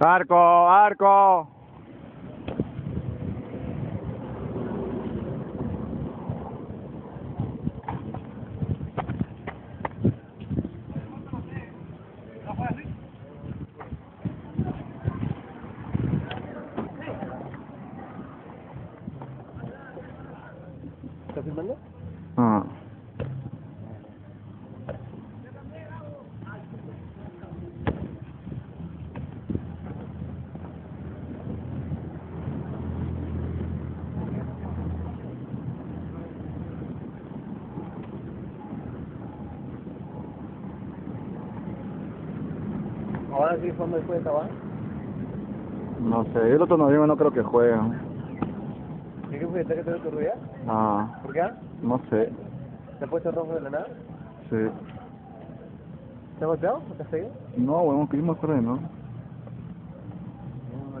Arco, arco. ¿Estás filmando? Ah. Ahora sí, después de trabajar. No sé, el otro noviembre no creo que juegue. ¿Qué que fuiste que te dio tu? Ah, ¿Por qué? no sé. ¿Te has puesto rojo de la nada? Sí. ¿Te has golpeado? ¿Te has caído? No, bueno, que yo me acuerdo, ¿no? No, no, no,